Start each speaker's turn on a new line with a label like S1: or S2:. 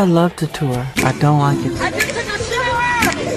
S1: I love to tour. I don't like it.
S2: I just took a shower!